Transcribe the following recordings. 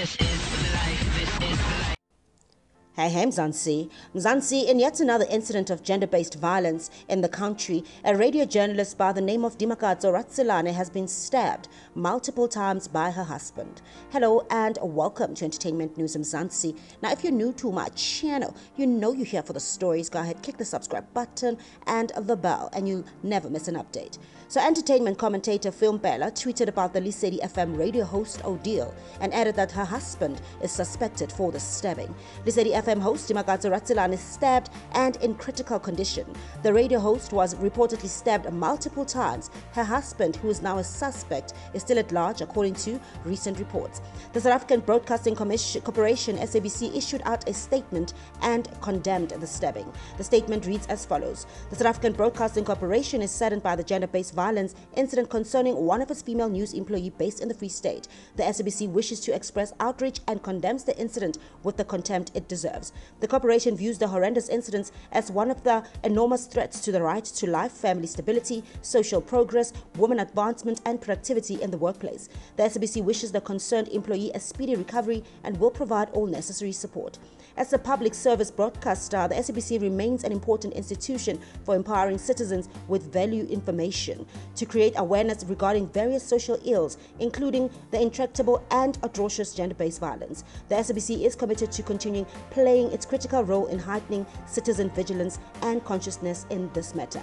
This is Hey, hey, Mzansi. Mzansi, in yet another incident of gender based violence in the country, a radio journalist by the name of Dimakatso Ratselane has been stabbed multiple times by her husband. Hello and welcome to Entertainment News Mzansi. Now, if you're new to my channel, you know you're here for the stories. Go ahead, click the subscribe button and the bell, and you'll never miss an update. So, entertainment commentator Phil Mphela tweeted about the Lesedi FM radio host Odile and added that her husband is suspected for the stabbing. Lesedi FM host Dimakatso Ratselane is stabbed and in critical condition. The radio host was reportedly stabbed multiple times. Her husband, who is now a suspect, is still at large, according to recent reports. The South African Broadcasting Commission, Corporation (SABC) issued out a statement and condemned the stabbing. The statement reads as follows: The South African Broadcasting Corporation is saddened by the gender-based violence incident concerning one of its female news employee based in the Free State. The SABC wishes to express outrage and condemns the incident with the contempt it deserves. The corporation views the horrendous incidents as one of the enormous threats to the right to life, family stability, social progress, women advancement, and productivity in the workplace. The SABC wishes the concerned employee a speedy recovery and will provide all necessary support. As a public service broadcaster, the SABC remains an important institution for empowering citizens with value information to create awareness regarding various social ills, including the intractable and atrocious gender based violence. The SABC is committed to continuing playing its critical role in heightening citizen vigilance and consciousness in this matter.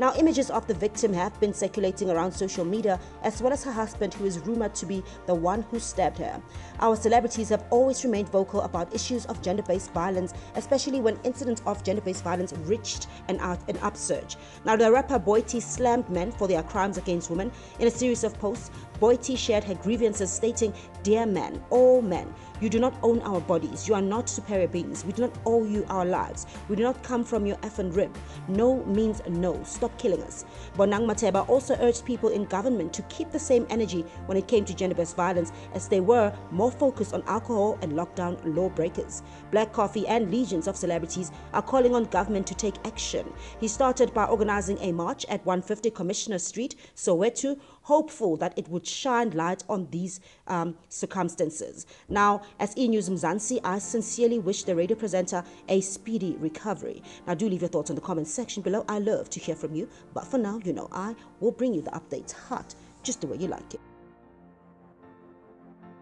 Now, images of the victim have been circulating around social media, as well as her husband, who is rumored to be the one who stabbed her. Our celebrities have always remained vocal about issues of gender based violence, especially when incidents of gender based violence reached an, out, an upsurge. Now, the rapper Boity slammed men for their crimes against women. In a series of posts, Boity shared her grievances, stating, Dear men, all men, you do not own our bodies. You are not superior beings. We do not owe you our lives. We do not come from your effing rib. No means no. Stop killing us. Bonang Matheba also urged people in government to keep the same energy when it came to gender based violence as they were more focused on alcohol and lockdown lawbreakers. Black Coffee and legions of celebrities are calling on government to take action. He started by organizing a march at 150 Commissioner Street, Soweto, hopeful that it would shine light on these um, circumstances. Now, as E News Mzansi, I sincerely wish the radio presenter a speedy recovery. Now, do leave your thoughts in the comment section below. I love to hear from you, but for now, you know, I will bring you the updates hot just the way you like it.